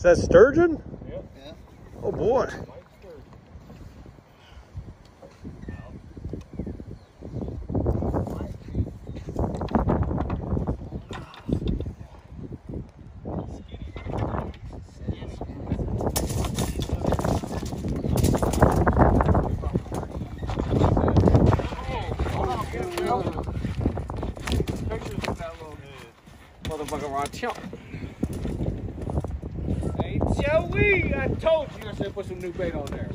Is that sturgeon? Yep. Yeah. Oh boy. Motherfucker on chump. No, we, I told you, I said put some new bait on there.